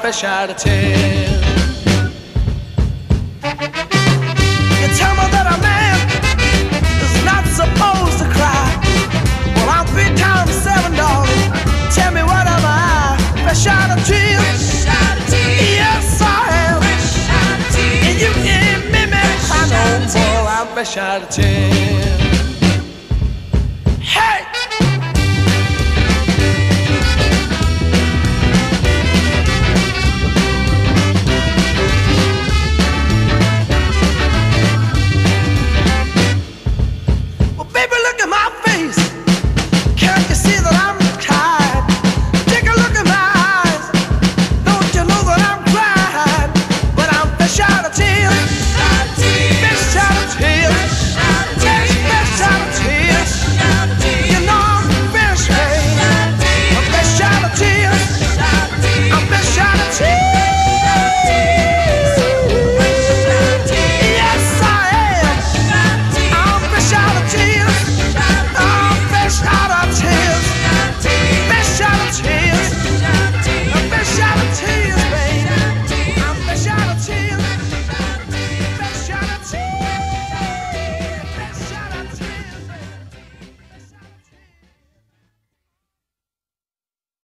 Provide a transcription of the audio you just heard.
fresh out of ten. You tell me that a man is not supposed to cry. Well, I'm three times seven, darling. Tell me what am I? Fresh out of tears. Yes, I am. And you can't make I know, boy. I'm fresh out of ten.